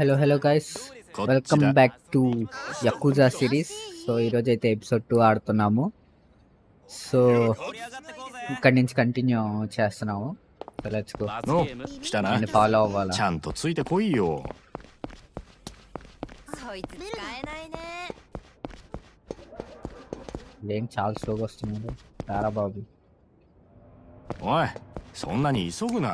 Hello hello గైస్こっち వెల్కమ్ だ back to Yakuza series so ఈరోజు అయితే ఎపిసోడ్ టూ ఆడుతున్నాము సో ఇక్కడి నుంచి కంటిన్యూ చేస్తున్నాము so let's go の来たな and follow అవ్వాలా ちゃんとついてこいよそいつ使えないね ఏం చాలా స్లోగా వస్తున్నాడు రారా బాబు おいそんなに急ぐな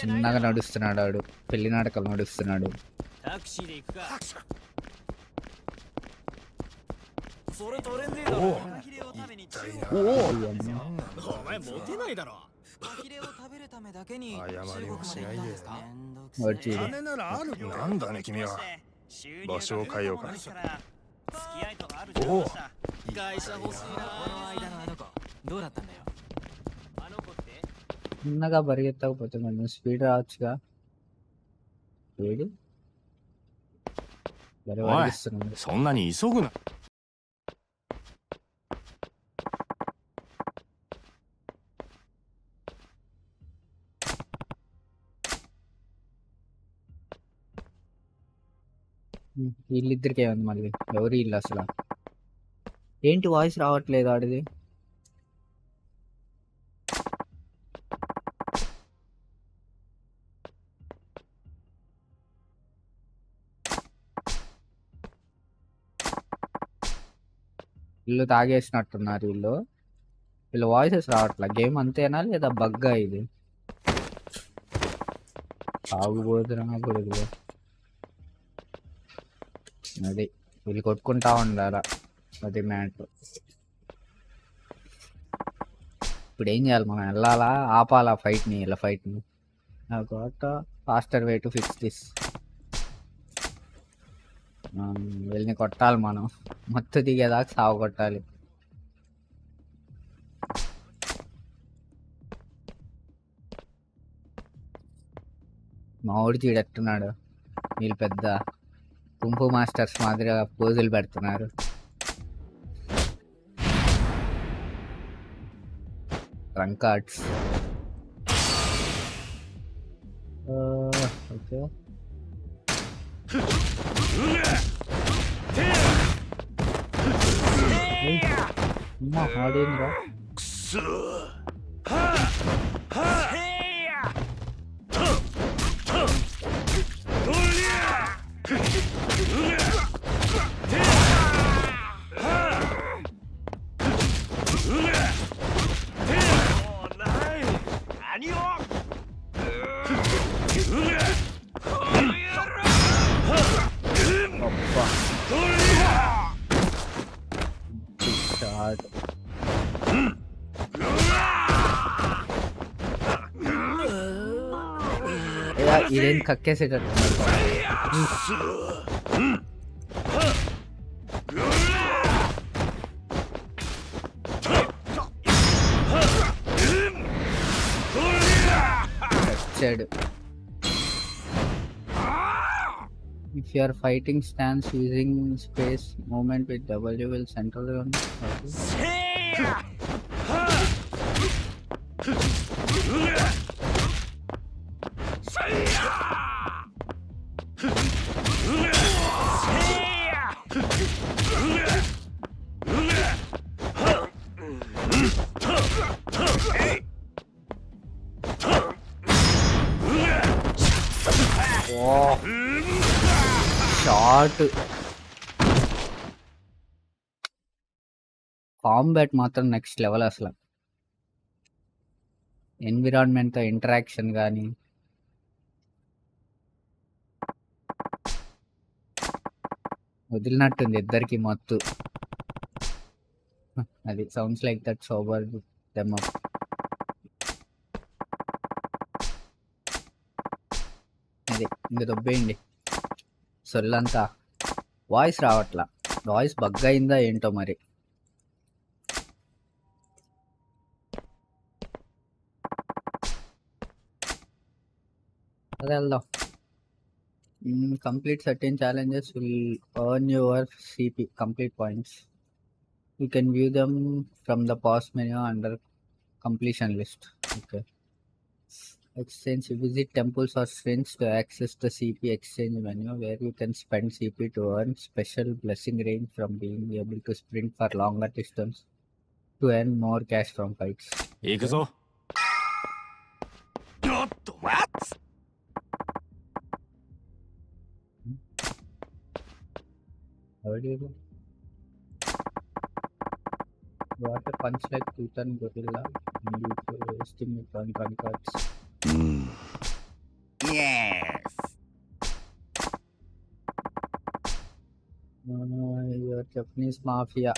చిన్నగా నడుస్తున్నాడు ఆడు పెళ్లి నాటకాలు నడుస్తున్నాడు タクシーで行くかそれ取れんねえだろフカヒレを食べに中国お前モテないだろフカヒレを食べるためだけに謝りもしないで中国まで行ったんですかవాడు చూడు金ならあるよなんだね君は場所を変えようか付き合いとかあるじゃんおう会社欲しいなこの間のあの子どうだったんだよあの子って చిన్నగా పరిగెత్తకపోతే కొంచెం స్పీడ్ రావచ్చుగా స్పీడ్ సొన్నని ఇసుగునా వీళ్ళిద్దరికే ఉంది మళ్ళీ ఎవరు వీళ్ళు అసలు ఏంటి వాయిస్ రావట్లేదు ఆడిది వీళ్ళు తాగేసినట్టున్నారు వీళ్ళు. వీళ్ళ వాయిసెస్ రావట్లే? గేమ్ అంతేనా లేదా బగ్గా ఇది? తాగుబోతున్నా కొడుకు అది వీళ్ళు కొట్టుకుంటా ఉండాలా? అది మ్యాటర్ ఇప్పుడు ఏం చేయాలి మనం? వెళ్ళాలా? ఆపాలా ఫైట్ని ఇలా ఫైట్ని gotta faster way to fix this వీళ్ళని కొట్టాలి మనం. మొత్తం దిగేదాకా సాగు కొట్టాలి. మా ఊడి చీడెట్టున్నాడు వీళ్ళు పెద్ద కుంపు మాస్టర్స్ మాదిరిగా పోజులు పెడుతున్నారు. రంకార్డ్స్ okay. 今離れんだくそ。はあは。あ 그러니까 If you are fighting stance using space movement with W will center on okay. Short combat మాత్రం నెక్స్ట్ లెవెల్ అసలు ఎన్విరాన్మెంట్ ఇంటరాక్షన్ కానీ వదిలినట్టుంది ఇద్దరికి మత్తు. అది sounds like that sober them అది ఇంకా దొబ్బేయండి. సొల్లంతా. వాయిస్ రావట్లా. వాయిస్ బగ్ అయిందా ఏంటో మరి? అదే వెళ్దాం. Mm, complete certain challenges will earn your CP complete points. You can view them from the pause menu under completion list. Okay. Exchange visit temples or shrines to access the CP exchange menu where you can spend CP to earn special blessing range from being able to sprint for longer distance to earn more cash from fights. Okay. How do you do what a punch like titan gorilla and you to estimate on gun cards うん。uh, your japanese mafia.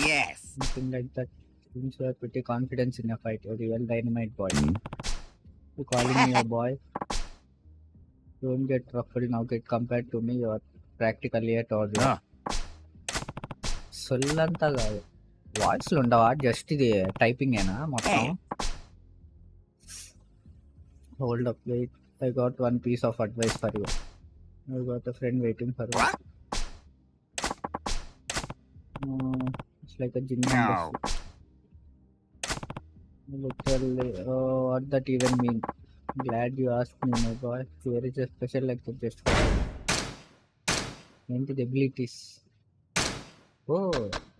Yes. something like that seems you have pretty confidence in a fight. a real dynamite boy. Hmm? you calling me a boy. Don't get ruffled now get compared to me you're practically a toddler Ah. సొల్లంతా కాదు వాయిస్లు ఉండవా just ఇది టైపింగ్ ఏనా మొత్తం hold up wait I got one piece of advice for you I got a friend waiting for you it's like a gym literally oh, what that even mean glad you asked me my boy here is a special lecture just for you ఏంటిది abilities oh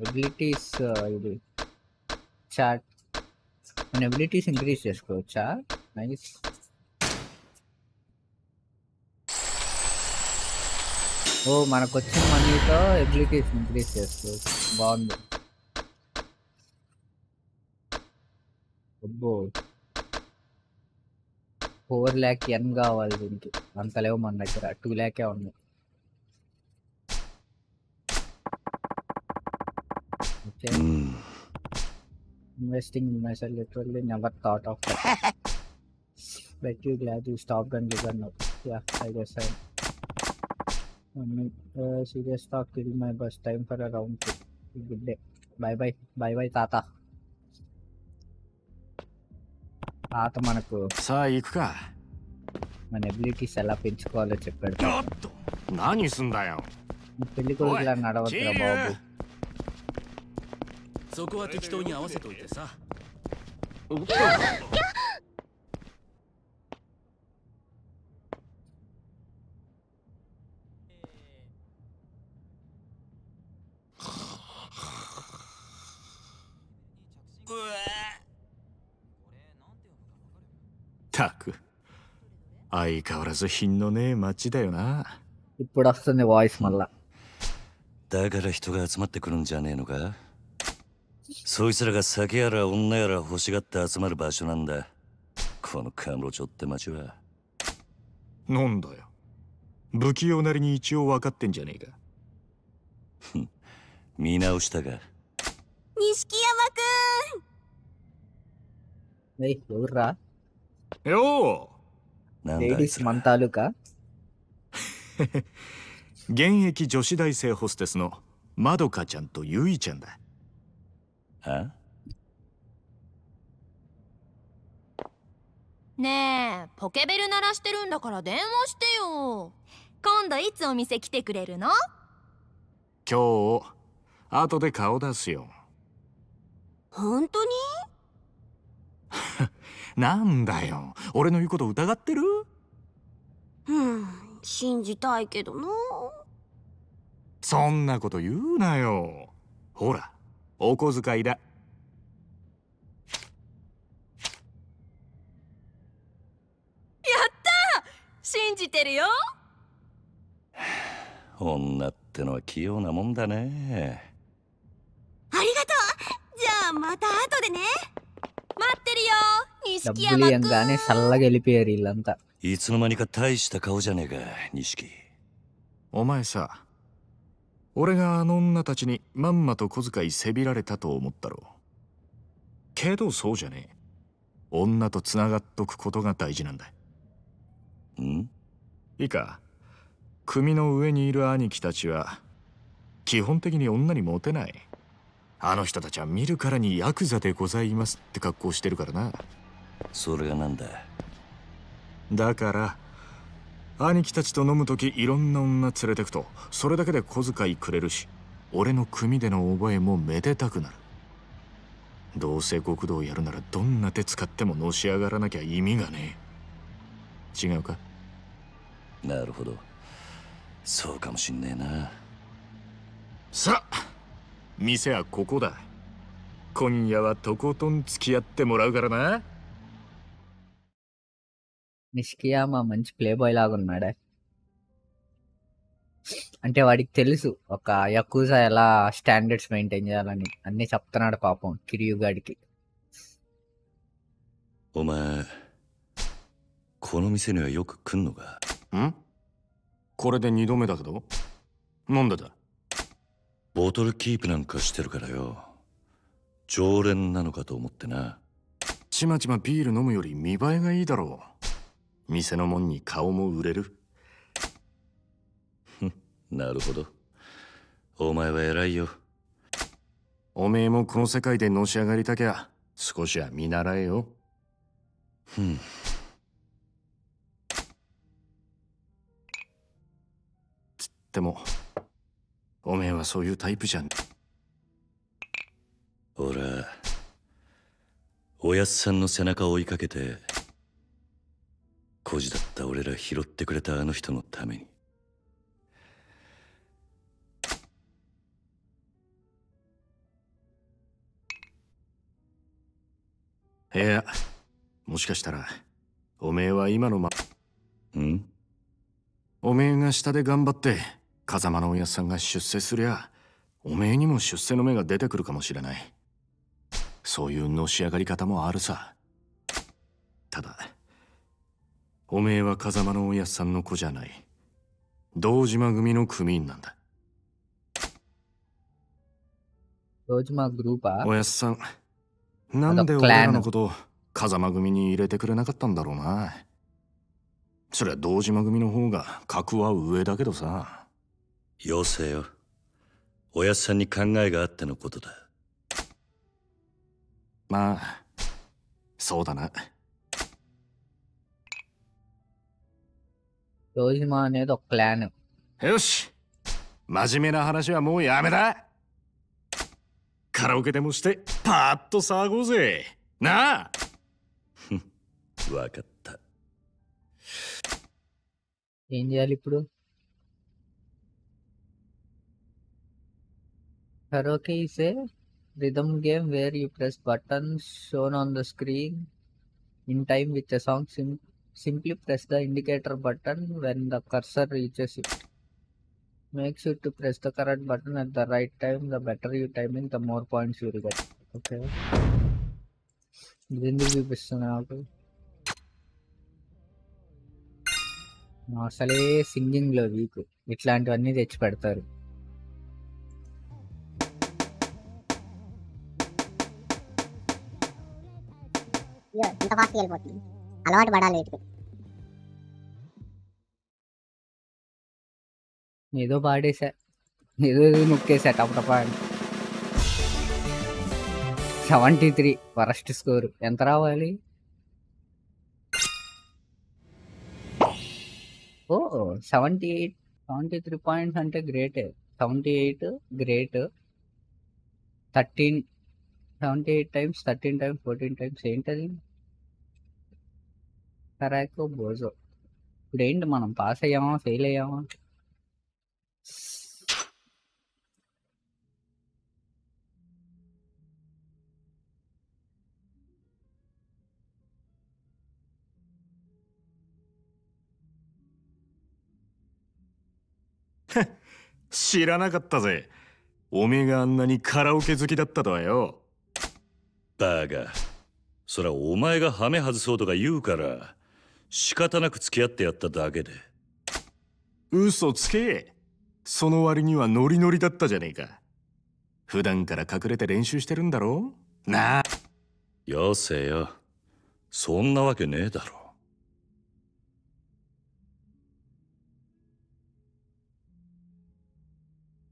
abilities ఇది. Chat నేను abilities increase చేసుకోవచ్చా? Nice oh మనకు వచ్చిన మనీతో abilities increase చేసుకోవచ్చు. బాగుంది. అబ్బో. ఫోర్ ల్యాక్ ఎన్ కావాలి దీనికి. అంత లేవు మన దగ్గర. టూ ల్యాకే ఉంది. Okay. Mm. Investing in myself literally never thought of that. Bet you glad you stopped and began up. Yeah, I guess I am. Uh, serious talk till my bus time for a round trip. Good day. Bye bye. Bye bye, Tata. తాత మనకు సా ఇక మన ఎబిలిటీస్ ఎలా పెంచుకోవాలో చెప్పాడు నాని సుందాయం పెళ్లి కొడుకులా నడవద్దురా బాబు そこは適当に合わせといてさ。たく。相変わらず品のねえ町だよな。だから人が集まってくるんじゃねえのか？そいつらが酒やら女やら欲しがって集まる場所なんだ。このカムロ町って町は。なんだよ。不器用なりに一応分かってんじゃねえか。見直したが錦山くん。えい、うらよう。なんだレディスマンタルか？現役女子大生ホステスのまどかちゃんとゆいちゃんだ。あねえポケベル鳴らしてるんだから電話してよ。今度いつお店来てくれるの？今日後で顔出すよ。本当に？なんだよ。俺の言うこと疑ってる？うん信じたいけどな。そんなこと言うなよ。ほらお小遣いだ信じてるよ女ってのは器用なもんだねありがとうじゃあまた後でね待ってるよ錦 డబ్బులు 山くん ఇవ్వగానే చల్లగా వెళ్ళిపోయారు వీళ్ళంతా いつの間にか大した顔じゃねえか錦お前さ 俺があの女たちにまんまと小遣いせびられたと思ったろ。けどそうじゃねえ。女とつながっとくことが大事なんだん？いいか。組の上にいる兄貴たちは基本的に女にモテない。あの人たちは見るからにヤクザでございますって格好してるからな。それがなんだ？だから兄貴たちと飲む時いろんな女連れてくとそれだけで小遣いくれるし俺の組での覚えもめでたくなる。どうせ極道やるならどんな手使ってものし上がらなきゃ意味がねえ。違うか？なるほど。そうかもしんねえな。さあ店はここだ。今夜はとことん付き合ってもらうからな నిష్కియామా మంచి ప్లే బాయ్ లాగా ఉన్నాడే అంటే వాడికి తెలుసు ఒక యకూజా ఎలా స్టాండర్డ్స్ మెయింటైన్ చేయాలని అన్ని చెప్తున్నాడు పాపం కిరియు గాడికి お前この店にはよく来んのかんこれで二度目だけどなんでだボトルキープなんかしてるからよ常連なのかと思ってなちまちまビール飲むより見栄えがいいだろう 店のもんに顔も売れる？なるほど。お前は偉いよ。おめえもこの世界でのし上がりたきゃ少しは見習えよ。ふん。でもおめえはそういうタイプじゃん。俺はおやっさんの背中を追いかけて孤児だった俺ら拾ってくれたあの人のために。いやもしかしたらおめえは今のまん？おめえが下で頑張って風間のおやっさんが出世すりゃおめえにも出世の目が出てくるかもしれない。そういうのし上がり方もあるさ。ただおめえは風間のおやっさんの子じゃない。堂島組の組員なんだ。堂島グルーパー？おやっさんなんでお俺らのこと風間組に入れてくれなかったんだろうな。そりゃ堂島組の方が格は上だけどさ。よせよ。おやっさんに考えがあってのことだ。まあそうだな。రోజుమా అనేది ఒక క్లాన్ よし真面目な話はもうやめだカラオケでもしてパーッと騒ごうぜなあわかった ఏం చేయాలి ఇప్పుడు karaoke is a rhythm game where you press buttons shown on the screen in time with a song Sim- simply press the indicator button when the cursor reaches it make sure to press the correct button at the right time the better you timing the more points you will get okay ఇది ఎందుకు చూపిస్తుంది నాకు అసలే సింగింగ్లో వీక్ ఇట్లాంటివన్నీ తెచ్చి పెడతారు అయ్యో ఇంత ఫాస్ట్ వెళ్ళిపోతుంది అలవాటు పడాలి వీటికి. ఏదో పాడేసా ఏదో ఏదో నొక్కేసా టపటపా అని. Seventy three worst score. ఎంత రావాలి? ఓ seventy eight. Seventy three points అంటే గ్రేటే. Seventy eight great. Thirteen seventy eight times thirteen times fourteen times ఏంటది? కరాకో బోజో ఇప్పుడు ఏంటి మనం పాస్ అయ్యామా ఫెయిల్ అయ్యామా知らなかったぜおめえがあんなにカラオケ好きだったとはよバカそらお前がハメ外そうとか言うから 仕方なく付き合ってやっただけで。嘘つけ。その割にはノリノリだったじゃねえか。普段から隠れて練習してるんだろなあ。よせよ。そんなわけねえだろ。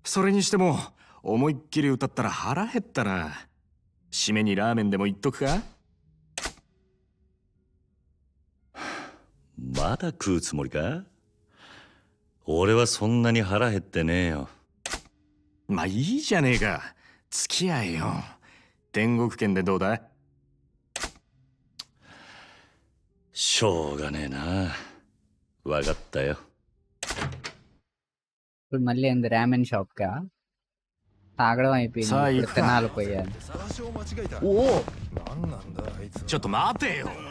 それにしても思いっきり歌ったら腹減ったな。締めにラーメンでも言っとくか？まだ食うつもりか俺はそんなに腹減ってねえよまあいいじゃねえか付き合えよ天国圏でどうだしょうがねえな わかったよ ఇప్పుడు మళ్ళీ ఏంది రామెన్ షాప్ కా తాగడం అయిపోయింది సాయి ఇప్పుడు తినాలి పోయాను 場所を間違えたおお何なんだあいつちょっと待てよないだろ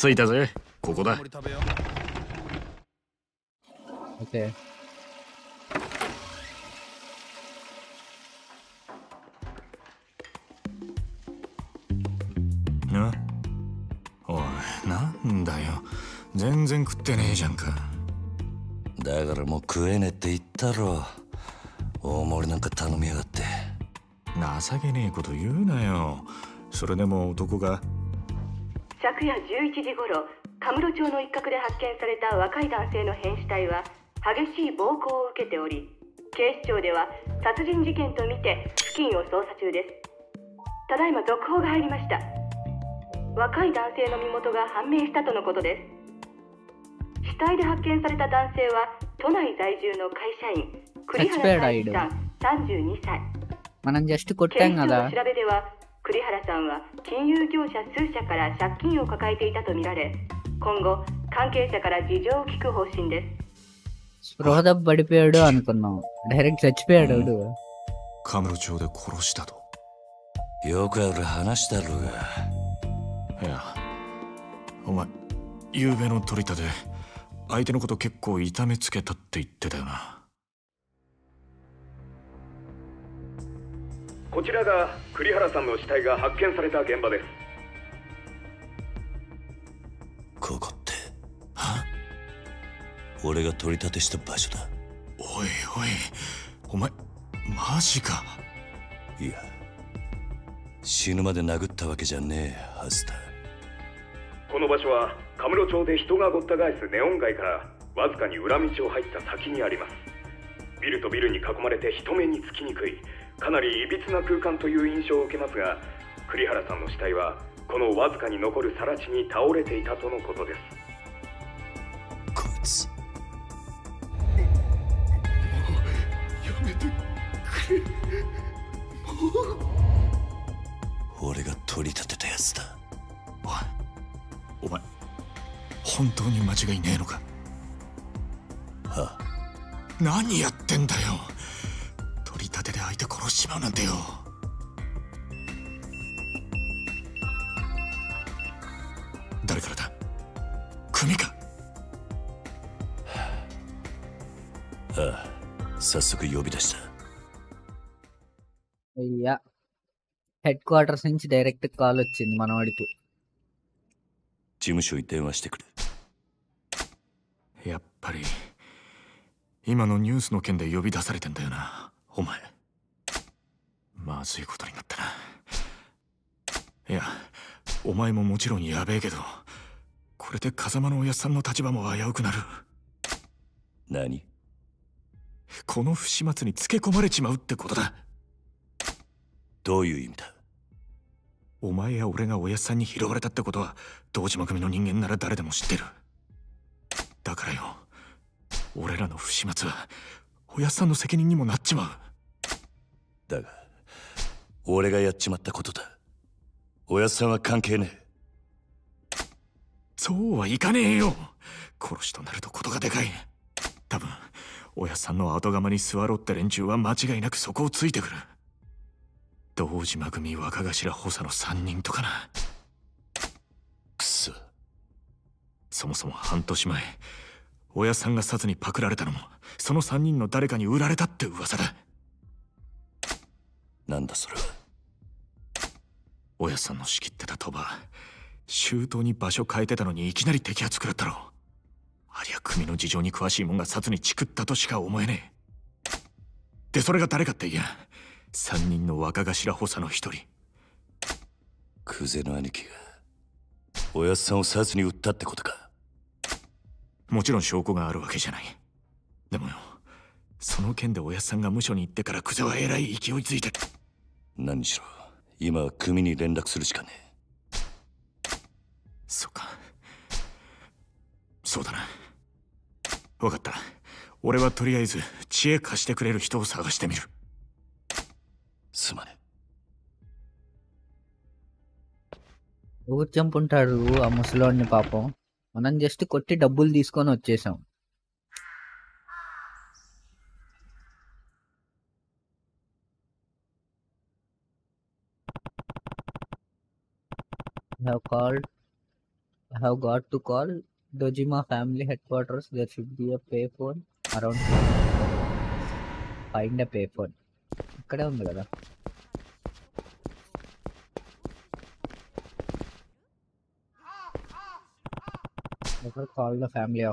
着いたぜ。ここだ。盛り食べよ ఓకే な？おいなんだよ。全然食ってねえじゃんか。だからもう食えねえって言ったろ。大盛りなんか頼みやがって。情けねえこと言うなよ。それでも男が昨夜11時頃カムロ町の一角で発見された若い男性の変死体は激しい暴行を受けており警視庁では殺人事件とみて付近を捜査中ですただいま続報が入りました若い男性の身元が判明したとのことです死体で発見された男性は都内在住の会社員栗原大樹さん32歳 మనం జస్ట్ 警 కొట్టాం 視庁 కదా の調べでは 栗原さんは金融業者数社から借金を抱えていたとみられ今後関係者から事情を聞く方針です స్పృహ దెబ్బ పడిపోయాడు అనుకున్నాం డైరెక్ట్ చచ్చిపోయాడు వాడు. カムロ町で殺したとよくある話だろうがいやお前昨べの取り立て相手のこと結構痛めつけたって言ってたよな こちらが栗原さんの死体が発見された現場です。ここっては？俺が取り立てした場所だ。おいおいお前マジか？いや死ぬまで殴ったわけじゃねえはずだ。この場所はカムロ町で人がごった返すネオン街からわずかに裏道を入った先にあります。ビルとビルに囲まれて人目につきにくいかなりいびつな空間という印象を受けますが栗原さんの死体はこのわずかに残る更地に倒れていたとのことです。こいつ。俺が取り立てたやつだ。おい。お前本当に間違いねえのか？は何やってんだよてで相手殺しちまうなんてよ誰からだ組かあああ早速呼び出した అయ్యా హెడ్ క్వార్టర్స్ నుంచి డైరెక్ట్ కాల్ వచ్చింది మనవాడికి 事務所に電話してくれやっぱり今のニュースの件で呼び出されてんだよなお前 まずいことになったな。いやお前ももちろんやべえけどこれで風間のおやっさんの立場も危うくなる。何？この不始末につけ込まれちまうってことだ。どういう意味だ？お前や俺がおやっさんに拾われたってことは堂島組の人間なら誰でも知ってる。だからよ俺らの不始末はおやっさんの責任にもなっちまう。だが俺がやっちまったことだ。おやっさんは関係ねえ。そうはいかねえよ。殺しとなるとことがでかい。多分おやっさんの後釜に座ろうって連中は間違いなくそこをついてくる。堂島組若頭補佐の3人とかな。くそ。そもそも半年前おやっさんが札にパクられたのもその3人の誰かに売られたって噂だ。なんだそれはおやっさんの仕切ってた鳥羽周到に場所変えてたのにいきなり摘発食らったろありゃ組の事情に詳しいもんが札にチクったとしか思えねえ。でそれが誰かっていや3人の若頭補佐の一人。クゼの兄貴がおやっさんを殺に撃ったってことか。もちろん証拠があるわけじゃない。でもよその件でおやっさんが無所に行ってからクゼはえらい勢いづいて何しろ今は組に連絡するしかねそっかそうだな分かった俺はとりあえず知恵貸してくれる人を探してみるすまね ఎవరు చంపుంటాడు ఆ ముసలోడిని పాపం మనం జస్ట్ కొట్టి డబ్బులు తీసుకొని వచ్చేసాం have called I have got to call Dojima family headquarters. There should be a payphone around here. Find a payphone. ఇక్కడే ఉంది కదా Never call the family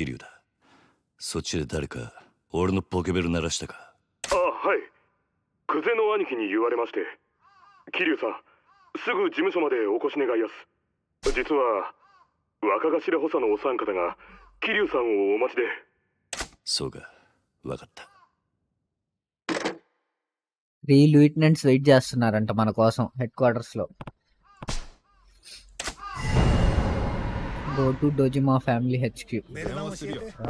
桐生だそっちで誰か俺のポケベル鳴らしたかあはい久世の兄貴に言われまして桐生さんすぐ事務所までお越し願いやす実は若頭補佐のお三方が桐生さんをお待ちでそうか分かった త్రీ లూటినెంట్స్ వెయిట్ చేస్తున్నారంట మన కోసం head quarters go to Dojima family HQ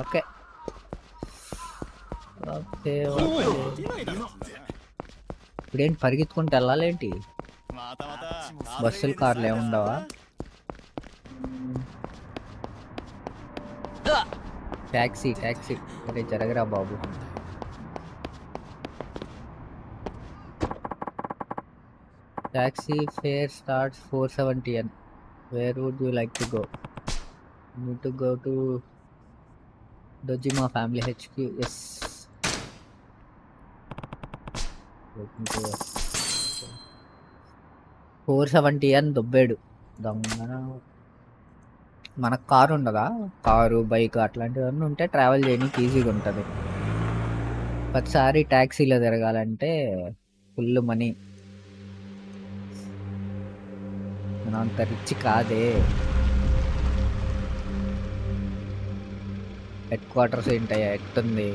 okay okay ఇప్పుడేంటి పరిగెత్తుకుంటూ వెళ్ళాలేంటి? బస్సులు కార్లు ఏముండవా ట్యాక్సీ ట్యాక్సీ అరే జరగరా బాబు. Taxi fare starts 470 yen. Where would you like to go? Need to go to Dojima Family HQ. Yes. Let me go. Four seventy అని దొబ్బాడు దొంగన మనకు కారు ఉండదా కారు బైక్ అట్లాంటివన్నీ ఉంటే ట్రావెల్ చేయడానికి ఈజీగా ఉంటుంది ప్రతిసారి ట్యాక్సీలో తిరగాలంటే ఫుల్ మనీ మనం అంత రిచ్ కాదే హెడ్ క్వార్టర్స్ ఏంటయ్యా ఎట్టుంది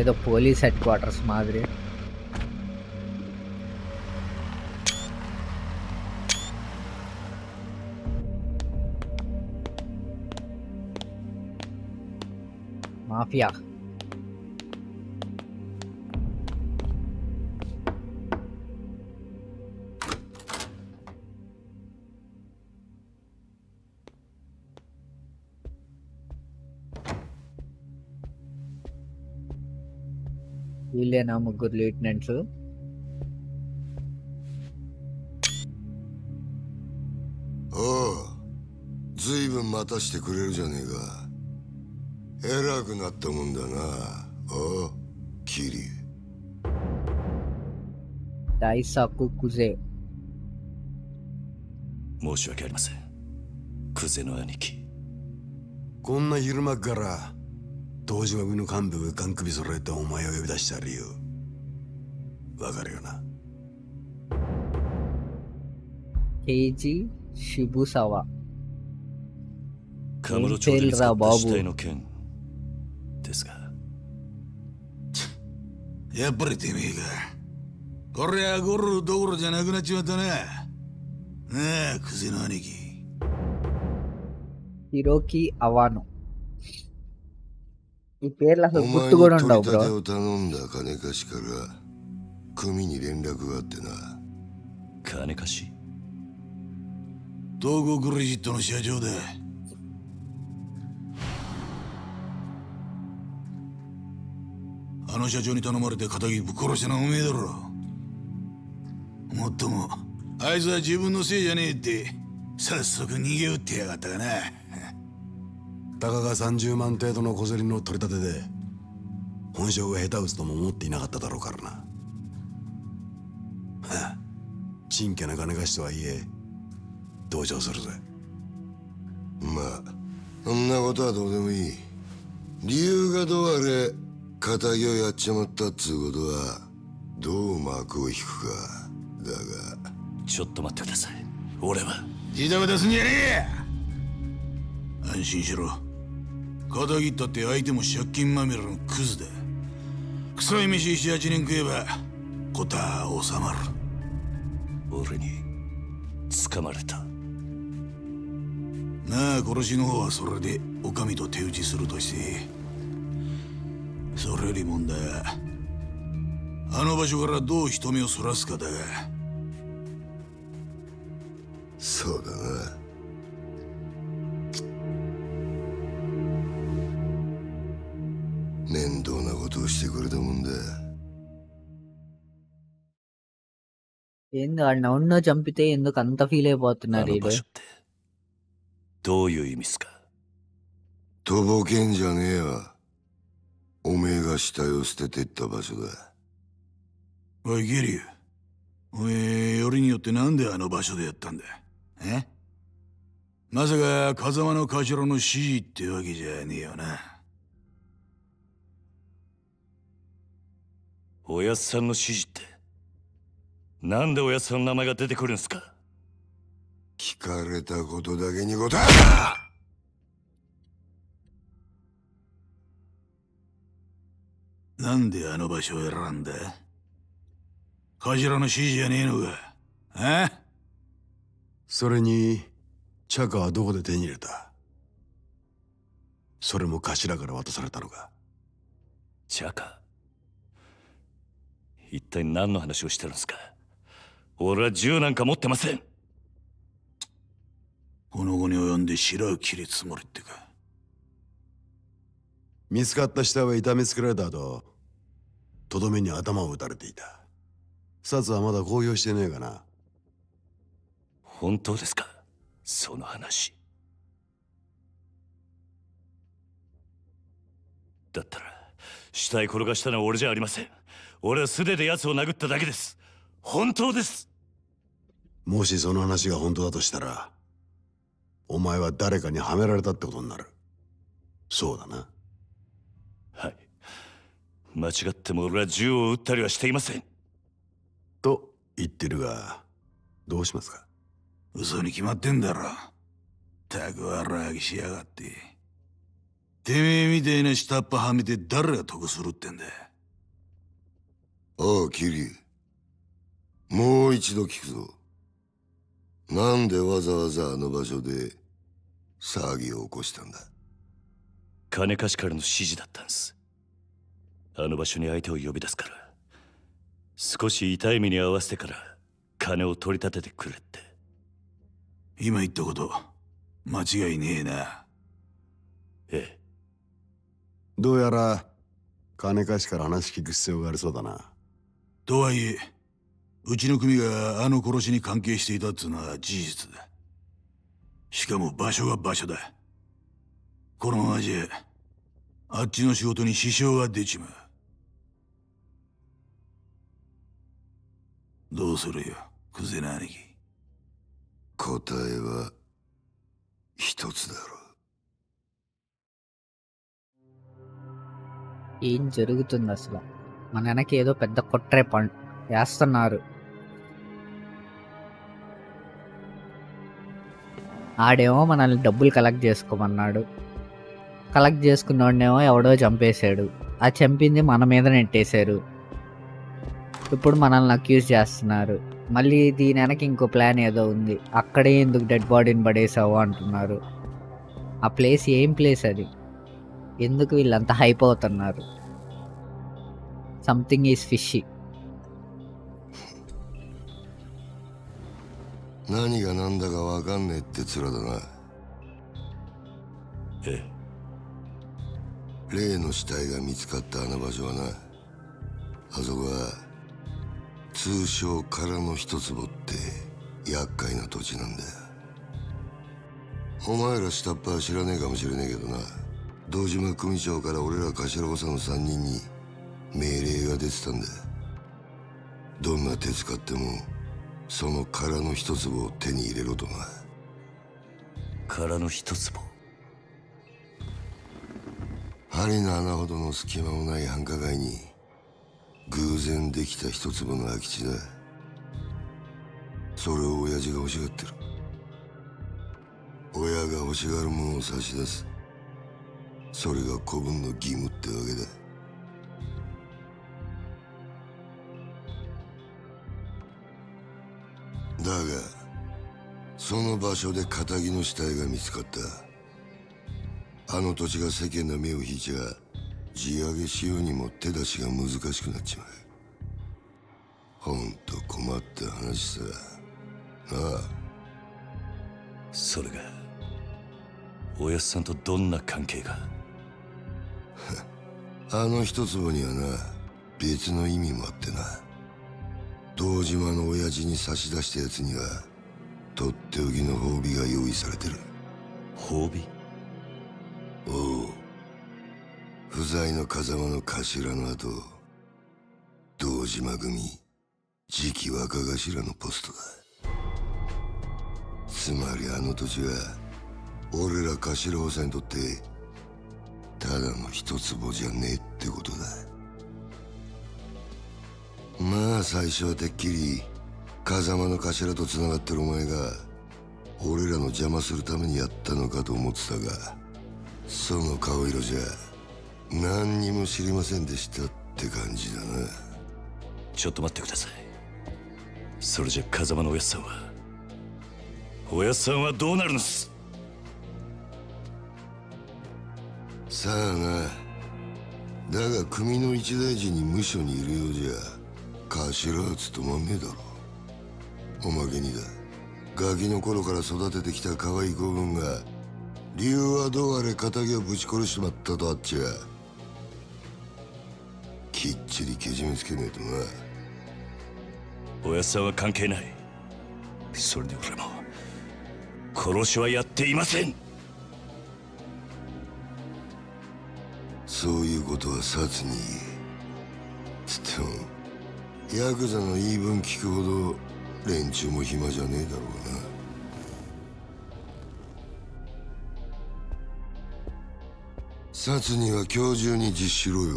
ఏదో పోలీస్ హెడ్ క్వార్టర్స్ మాదిరి. మాఫియా. వీళ్ళేనా ముగ్గురు లెఫ్టినెంట్స్おうずいぶん待たしてくれるじゃねえか偉くなったもんだなおうキリダイサククゼ申し訳ありませんクゼの兄貴こんな昼間っから 東島組の幹部がガン首揃えてお前を呼び出した理由。わかるよな？刑事渋沢。カムロ町で見つかった死体の件。ですがやっぱりてめえか。これゃゴルどころじゃなくなっちまったなねえクゼの兄貴。ヒロキアワノ。ఈ పేర్లు お అసలు 前 గుర్తు に కూడా 取 ఉండవు り బ్రో 立てを頼んだ金貸しから組に連絡があってな金貸し東国クレジットの社長だあの社長に頼まれて仇ぶっ殺したのはおめえだろもっともあいつは自分のせいじゃねえって早速逃げ打ってやがったがな たかが30万程度の小競りの取り立てで本性が下手打つとも思っていなかっただろうからな。は真剣な金貸しとはいえ同情するぜ。まあそんなことはどうでもいい。理由がどうあれ仇をやっちまったっつうことはどう幕を引くかだが。ちょっと待ってください。俺は。自宅出すんじゃねえ安心しろ仇切ったって相手も借金まみれのクズだ臭い飯78年食えばことは収まる。俺に掴まれた。なあ殺しの方はそれでお上と手打ちするとして。それより問題はあの場所からどう人目をそらすかだが。そうだなしてくれたもんだ ఏంది వాడిని ఎవరినో చంపితే ఎందుకు అంత ఫీల్ అయిపోతున్నారు వీడు どういう意味っすかとぼけんじゃねえわおめえが死体を捨ててった場所だおいゲリュウおめえよりによってなんであの場所でやったんだえまさか風間の頭の指示ってわけじゃねえよな おやっさんの指示って。なんでおやっさんの名前が出てくるんすか？聞かれたことだけに答えなんであの場所を選んだ頭の指示じゃねえのか。え？それにチャカはどこで手に入れた？それも頭から渡されたのか？チャカ一体何の話をしてるんですか？俺は銃なんか持ってません。この後に及んで白を切るつもりってか。見つかった死体は痛めつけられた後とどめに頭を打たれていた。殺はまだ公表してねえかな。本当ですか？その話。だったら死体転がしたのは俺じゃありません俺は素手で奴を殴っただけです。本当です。もしその話が本当だとしたらお前は誰かにはめられたってことになる。そうだな。はい。間違っても俺は銃を撃ったりはしていません。と言ってるがどうしますか？嘘に決まってんだろ。たくわらぎしやがって。てめえみたいな下っ端はめて誰が得するってんだおうキリ。もう一度聞くぞ。なんでわざわざあの場所で騒ぎを起こしたんだ？金貸しからの指示だったんです。あの場所に相手を呼び出すから。少し痛い目に合わせてから金を取り立ててくれって。今言ったこと間違いねえな。ええ。どうやら金貸しから話聞く必要がありそうだなとはいえ、うちの組があの殺しに関係していたっつうのは事実だ。しかも場所が場所だ。このままじゃ、あっちの仕事に支障が出ちまう。どうするよ、クゼな兄貴。答えは、一つだろう。인 저르그던な스라 మన వెనక ఏదో పెద్ద కుట్రే పం వేస్తున్నారు. ఆడేమో మనల్ని డబ్బులు కలెక్ట్ చేసుకోమన్నాడు. కలెక్ట్ చేసుకున్నోడేమో ఎవడో చంపేశాడు. ఆ చంపింది మన మీద నెట్టేశారు. ఇప్పుడు మనల్ని అక్యూజ్ చేస్తున్నారు. మళ్ళీ దీని వెనక ఇంకో ప్లాన్ ఏదో ఉంది. అక్కడే ఎందుకు డెడ్ బాడీని పడేసావు అంటున్నారు. ఆ ప్లేస్ ఏం ప్లేస్ అది? ఎందుకు వీళ్ళంతా హైప్ అవుతున్నారు? Something is fishy. 何が何だかわかんねえって面だな。ええ。例の死体が見つかったあの場所はな、あそこは通称空の一坪って厄介な土地なんだよ。お前ら下っ端は知らねえかもしれねえけどな堂島組長から俺ら頭補佐の3人に命令が出てたんだ。どんな手使ってもその殻の一粒を手に入れろとな。殻の一粒？針の穴ほどの隙間もない繁華街に偶然できた一粒の空き地だ。それを親父が欲しがってる。親が欲しがるものを差し出す。それが子分の義務ってわけだだがその場所で仇の死体が見つかった。あの土地が世間の目を引いちゃ地上げしようにも手出しが難しくなっちまう。ほんと困った話さ。なあ。それがおやっさんとどんな関係が？あの一坪にはな別の意味もあってな堂島の親父に差し出したやつにはとっておきの褒美が用意されてる。褒美？おう。不在の風間の頭の後堂島組次期若頭のポストだ。つまりあの土地は俺ら頭補佐にとってただの一坪じゃねえってことだまあ最初はてっきり風間の頭と繋がってるお前が俺らの邪魔するためにやったのかと思ってたがその顔色じゃ何にも知りませんでしたって感じだな。ちょっと待ってください。それじゃ風間のおやっさんは。おやっさんはどうなるのす？さあな。だが組の一大事に無所にいるようじゃ頭は務まんねえだろ。おまけにだ。ガキの頃から育ててきた可愛い子分が理由はどうあれ仇をぶち殺しちまったとあっちゃきっちりけじめつけねえとな。おやっさんは関係ない。それで俺も殺しはやっていません。そういうことは殺につってもヤクザの言い分聞くほど連中も暇じゃねえだろうな。殺には今日中に実施しろよ。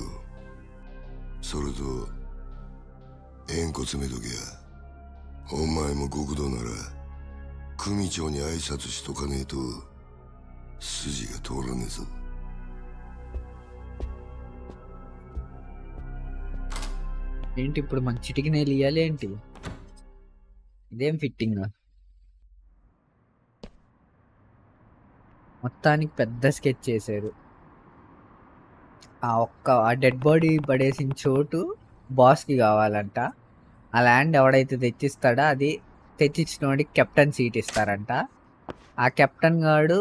それと縁故詰めとけやお前も極道なら組長に挨拶しとかねえと筋が通らねえぞ。ఏంటి ఇప్పుడు మన చిటికి నేలు ఇవ్వాలి ఏంటి? ఇదేం ఫిట్టింగ్ మొత్తానికి పెద్ద స్కెచ్ చేశారు. ఆ ఒక్క ఆ డెడ్ బాడీ పడేసిన చోటు బాస్కి కావాలంట. ఆ ల్యాండ్ ఎవడైతే తెచ్చిస్తాడో అది తెచ్చిచ్చిన వాడికి కెప్టెన్ సీట్ ఇస్తారంట. ఆ కెప్టెన్ గాడు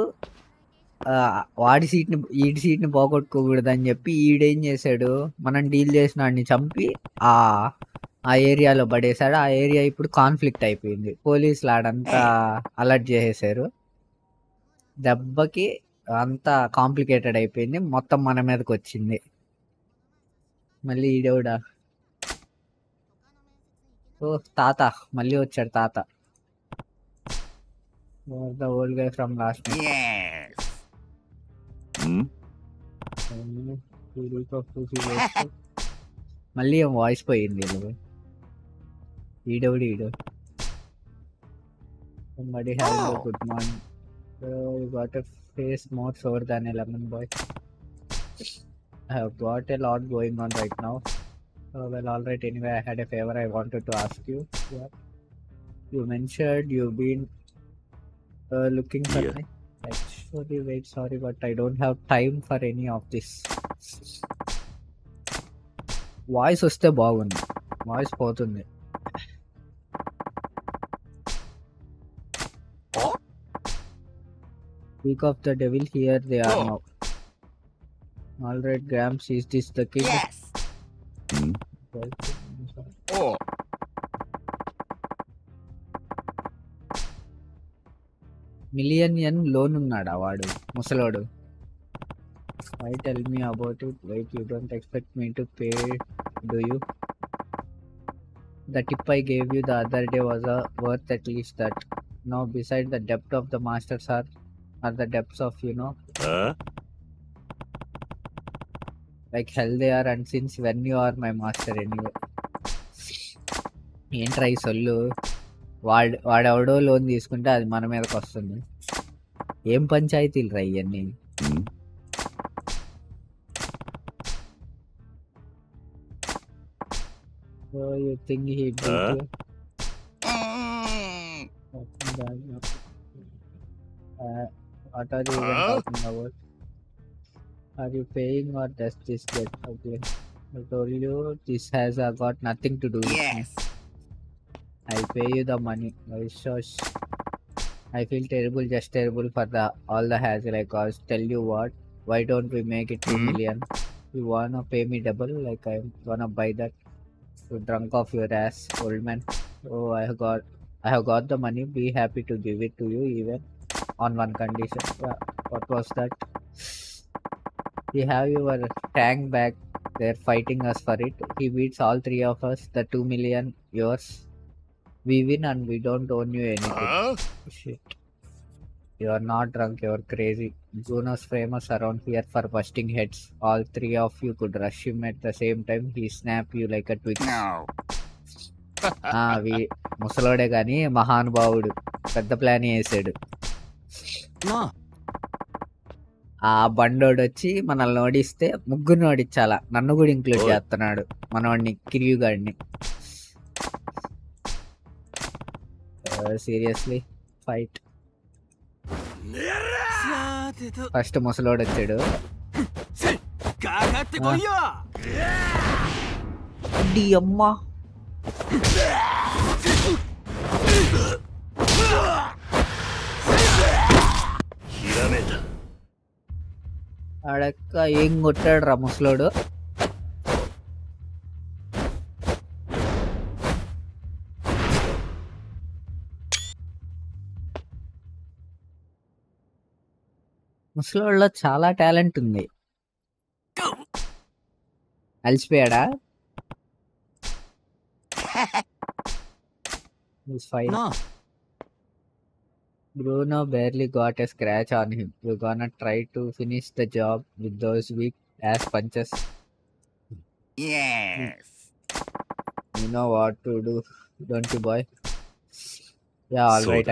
వాడి సీట్ని ఈడి సీట్ని పోగొట్టుకోకూడదని చెప్పి ఈడేం చేశాడు? మనం డీల్ చేసిన వాడిని చంపి ఆ ఆ ఏరియాలో పడేశాడు. ఆ ఏరియా ఇప్పుడు కాన్ఫ్లిక్ట్ అయిపోయింది. పోలీసులు ఆడంతా అలర్ట్ చేసేసారు దెబ్బకి అంతా కాంప్లికేటెడ్ అయిపోయింది. మొత్తం మన మీదకి వచ్చింది. మళ్ళీ ఈడేవుడా? ఓ తాత. మళ్ళీ వచ్చాడు తాత. Old guy from last. మళ్ళీ వాయిస్ పోయింది వీళ్ళది. ఈడెవడు ఈడు Somebody have a good morning. So you got a face more sore than a lemon boy. I have got a lot going on right now. Uh, well, alright. Anyway, I had a favor I wanted to ask you. Yeah. You mentioned you've been uh, looking for Yeah. me. Actually, wait, sorry, but I don't have time for any of this. Voice వస్తే బాగుంది వాయిస్ పోతుంది Speak of the devil, here they are now. Alright, Grams, is this the king? Yes. Oh. మిలియనియన్ లోన్ ఉన్నాడా వాడు ముసలోడు why tell me about it wait you don't expect me to pay do you The tip I gave you the other day was uh, worth at least that. Now, beside the depth of the masters are, are the depths of, you know, Huh? like hell they are, and since when you are my master anyway. ఏంట్రా ఈ సొల్లు వాడు వాడెవడో లోన్ తీసుకుంటే అది మన మీదకి వస్తుంది ఏం పంచాయతీలు రా ఇవన్నీ So you think he beat Huh? you? Uh, what are you even Huh? talking about? Are you paying or does this get okay? I told you this has uh, got nothing to do with me. I pay you the money. I shush. I feel terrible, just terrible for the all the hassle I caused. Tell you what, why don't we make it two Hmm? million? You wanna pay me double? Like I'm gonna buy that. You drunk off your ass, old man. Oh, I have got, I have got the money. Be happy to give it to you, even on one condition. What was that? We have your tank back. They're fighting us for it. He beats all three of us. The two million yours. We win and we don't own you anything. Huh? Shit. You are not drunk, you're crazy. Juno's famous around here for busting heads. All three of you could rush him at the same time. He snap you like a twig. ఆ, వీ- ముసలోడే గాని మహానుభావుడు పెద్ద ప్లాన్ వేసాడు ఆ బండోడు వచ్చి మనల్ని ఓడిస్తే ముగ్గురిని ఓడించాలా నన్ను కూడా ఇంక్లూడ్. చేస్తున్నాడు మనవాడిని కిరియు seriously fight. First muscle load achadu kaagatte koyyo di amma hirameta adakka engottadra muscle ముసలోళ్ళలో చాలా టాలెంట్ ఉంది అలసిపోయాడా He's fine. No. Bruno barely got a scratch on him. We're gonna try to finish the job with those weak ass punches. Yes. You know what to do, don't you, boy? Yeah, alright,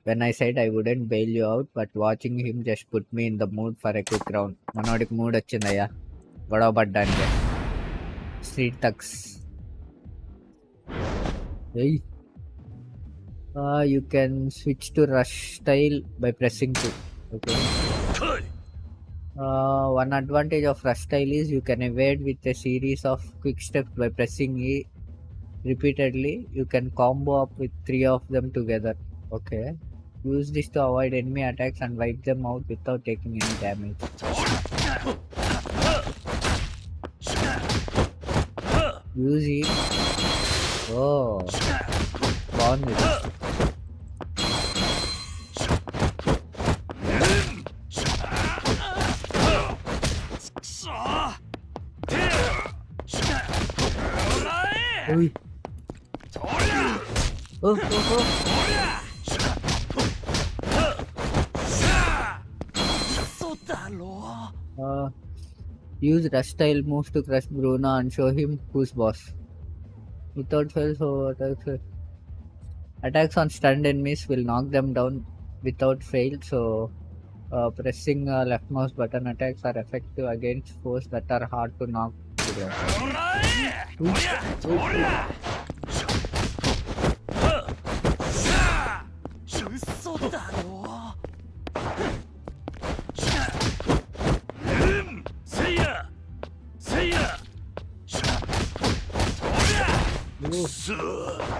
I Sort of. mean it. When I said I wouldn't bail you out, but watching him just put me in the mood for a quick round. మనోడికి mood వచ్చిందయ్యా గొడవ పడ్డానికి street Tux Hey. Uh, you can switch to rush style by pressing 2. Okay. Uh, one advantage of rush style is you can evade with a series of quick steps by pressing E repeatedly. You can combo up with three of them together. Okay. Use this to avoid enemy attacks and wipe them out without taking any damage. Use it. Oh, spawn with it. Oh, oh, oh. Uh, use rush style moves to crush Bruno and show him who's boss. Without fail, so attacks, attacks on stunned enemies will knock them down without fail. So, uh, pressing uh, left mouse button attacks are effective against foes that are hard to knock together. あ。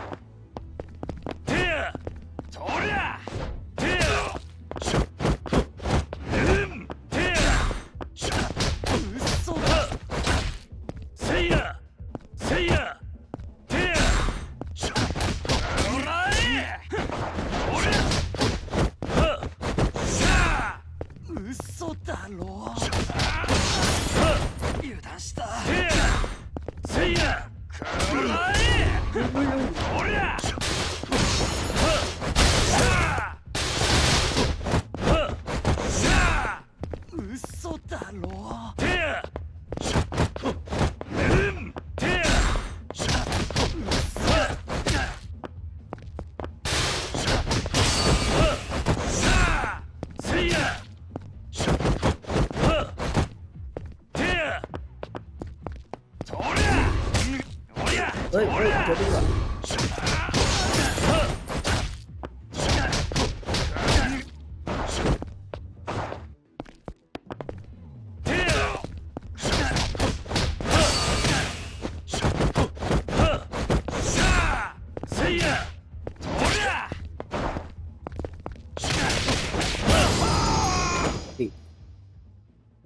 嘘だろ。てや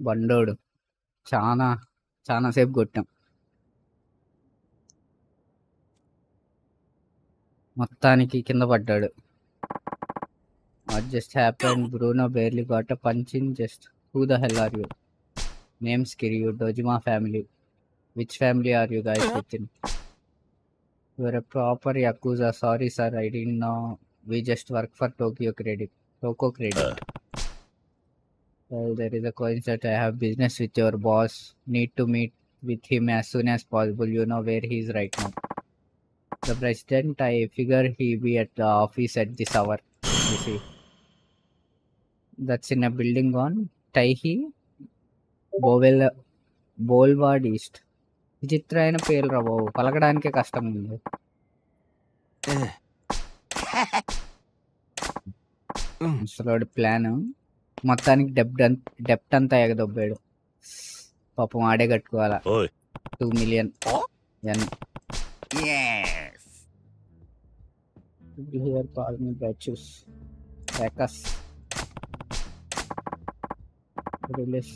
బండోడు. చాలా చాలా సేపు కొట్టాం. మొత్తానికి కింద పడ్డాడు. What just happy Bruno barely got a punching just who the hell are you names Kiriyu Dojima family which family are you guys with your a proper yakuza sorry sir I dunno we just work for Tokyo credit Toko credit Well, there is a coincidence. I have business with your boss. Need to meet with him as soon as possible. You know where he is right now. The president, I figure he be at the office at this hour. You see. That's in a building on Taihi Bowel Boulevard East. విచిత్ర అయిన పేరు రా బాబు పలకడానికే కష్టం ఉంది అసలు ప్లాన్ మొత్తానికి డెప్ట్ డెప్ట్ అంతా ఎగదొబ్బాడు పాపం ఆడే కట్టుకోవాలా ఓయ్ two million in here call me batches backs release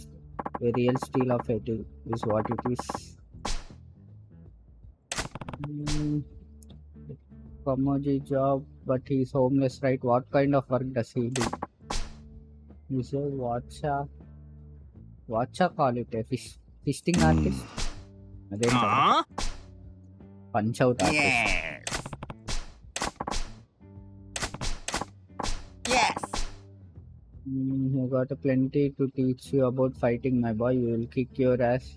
a real steal of it is what it is. Mm, Kamoji job, but he's homeless, right? What kind of work does he do? He says, Watcha, Watcha call it a fish, fishing artist. Again, punch out artist. Mm, you got a plenty to teach you about fighting, my boy. You will kick your ass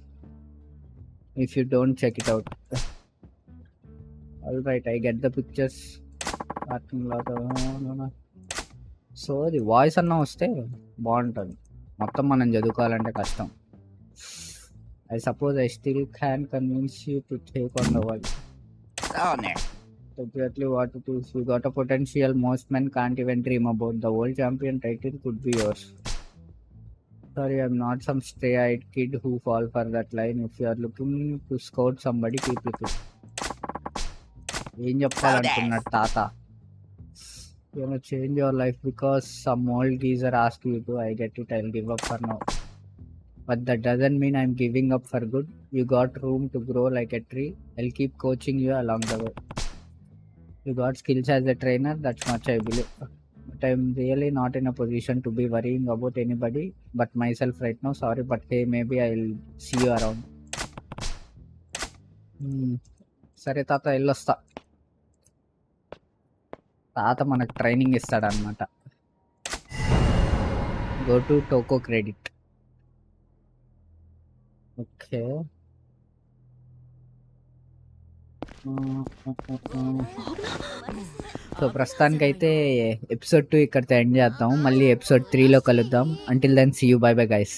if you don't check it out. Alright, I get the pictures. Parking lot. So అది voice అన్న వస్తే బాగుంటుంది మొత్తం మనం చదువుకోవాలంటే కష్టం I suppose I still can convince you to take on the world exactly what it is. You got a potential most men can't even dream about. The world champion title could be yours. Sorry, I'm not some stray-eyed kid who fall for that line. If you are looking to scout somebody, keep looking. ఏం చెప్పాలనుకున్నాడు తాత you change your life because some old geyser ask you to I get it I give up for now but that doesn't mean I'm giving up for good you got room to grow like a tree I'll keep coaching you along the way you got skills as a trainer that's much i believe but i'm really not in a position to be worrying about anybody but myself right now sorry but hey maybe i'll see you around Hmm. సరే తాత వెళ్ళొస్తా తాత మనకు training ఇస్తాడు అనమాట go to Toko credit okay. So ప్రస్తుతానికైతే episode two ఇక్కడితో end చేద్దాం. మళ్ళీ ఎపిసోడ్ త్రీలో కలుద్దాం. Until then see you bye bye guys